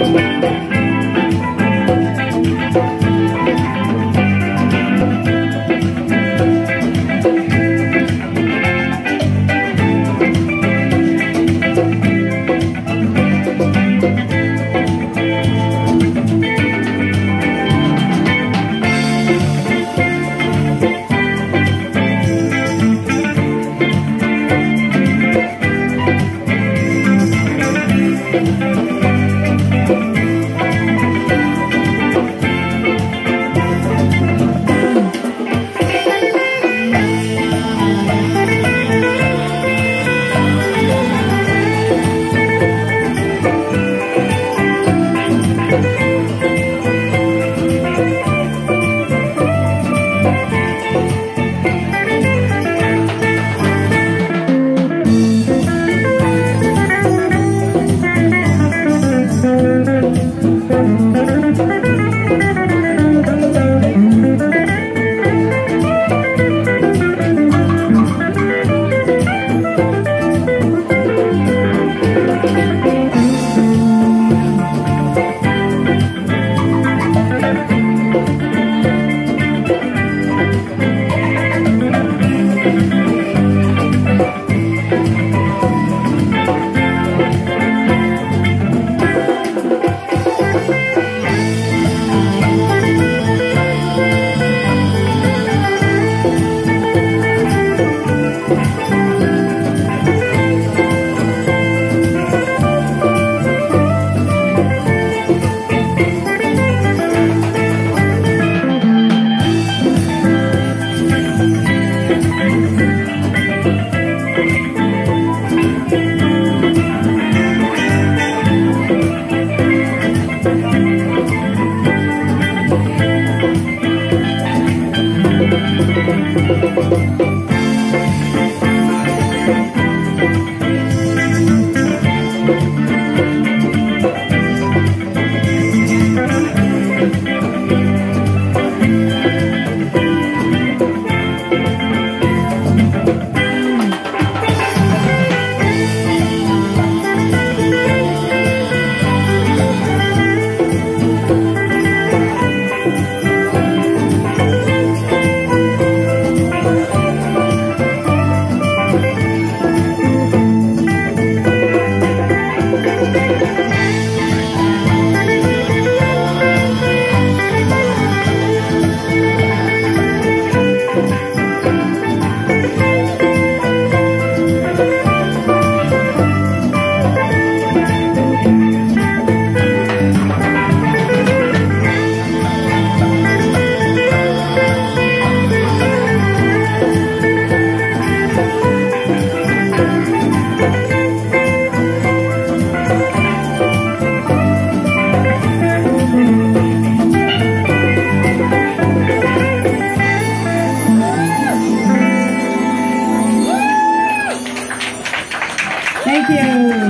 Thank you.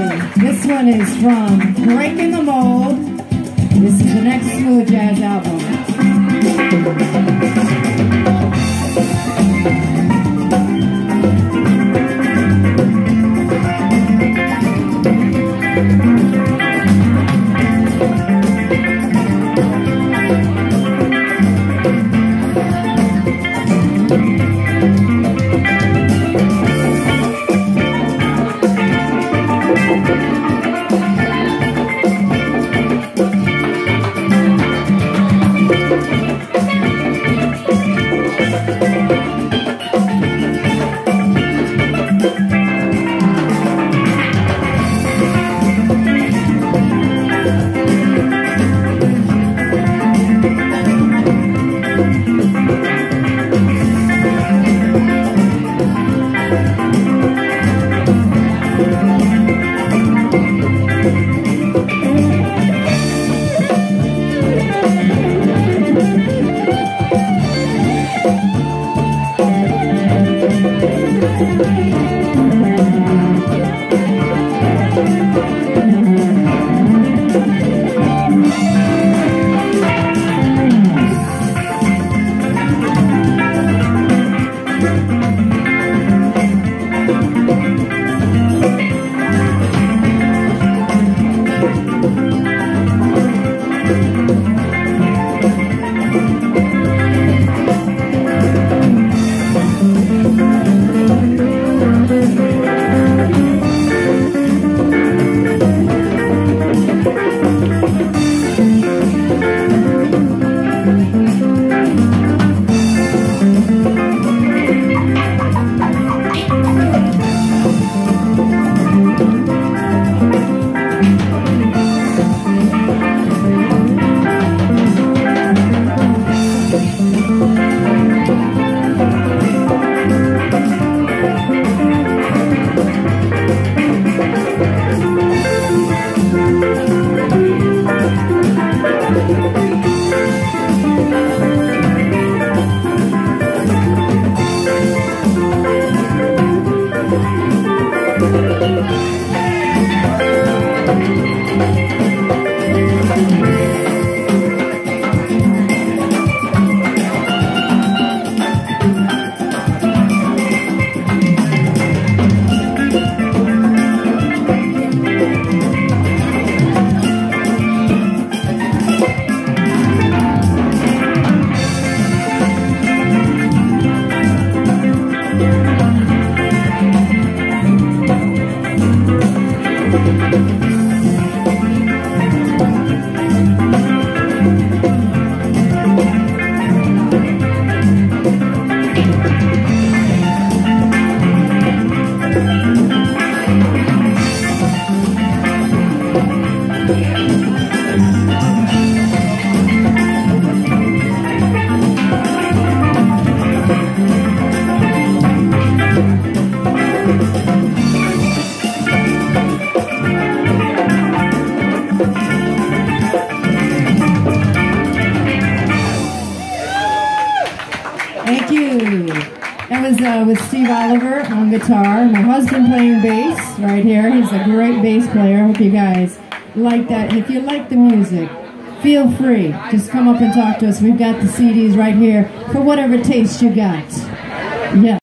This one is from Breaking the Mold. This is the next Smooth Jazz album. With Steve Oliver on guitar. My husband playing bass right here. He's a great bass player. I Hope you guys like that. If you like the music, feel free. Just come up and talk to us. We've got the CDs right here for whatever taste you got. Yeah.